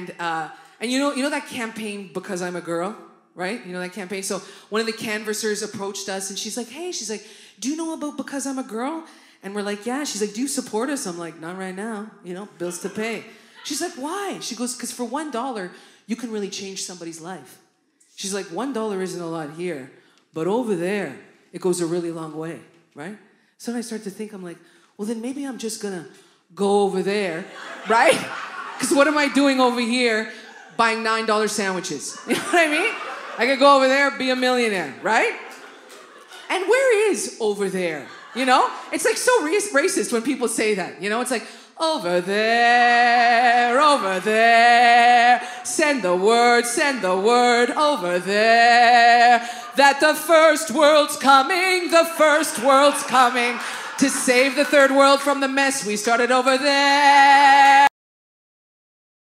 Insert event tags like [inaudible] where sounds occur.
and uh, and you know you know that campaign because I'm a girl, right? You know that campaign. So one of the canvassers approached us, and she's like, "Hey, she's like, do you know about because I'm a girl?" And we're like, "Yeah." She's like, "Do you support us?" I'm like, "Not right now. You know, bills to pay." She's like, "Why?" She goes, "Because for one dollar, you can really change somebody's life." She's like, one dollar isn't a lot here, but over there, it goes a really long way, right? So then I start to think, I'm like, well, then maybe I'm just gonna go over there, [laughs] right? Because what am I doing over here buying $9 sandwiches? [laughs] You know what I mean? I could go over there, be a millionaire, right? And where is over there? You know? It's like so racist when people say that. You know, it's like, over there, over there. Send the word, send the word over there. That the first world's coming, the first world's coming to save the third world from the mess we started over there.